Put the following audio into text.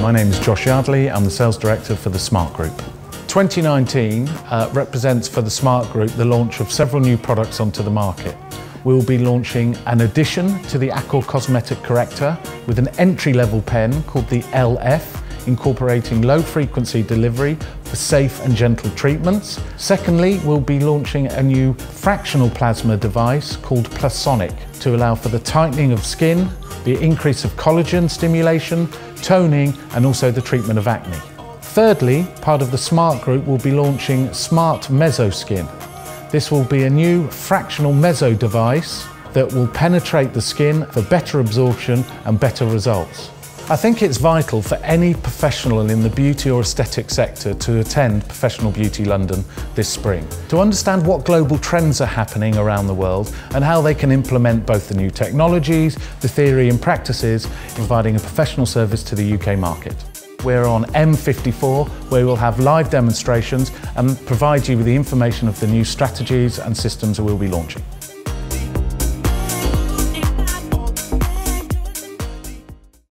My name is Josh Yardley, I'm the Sales Director for the Smart Group. 2019 uh, represents for the Smart Group the launch of several new products onto the market. We'll be launching an addition to the Accor Cosmetic Corrector with an entry-level pen called the LF, incorporating low frequency delivery for safe and gentle treatments. Secondly, we'll be launching a new fractional plasma device called Plasonic to allow for the tightening of skin, the increase of collagen stimulation, toning and also the treatment of acne. Thirdly, part of the Smart Group will be launching Smart Mezzoskin. This will be a new fractional meso device that will penetrate the skin for better absorption and better results. I think it's vital for any professional in the beauty or aesthetic sector to attend Professional Beauty London this spring to understand what global trends are happening around the world and how they can implement both the new technologies, the theory and practices, providing a professional service to the UK market. We're on M54 where we'll have live demonstrations and provide you with the information of the new strategies and systems that we'll be launching.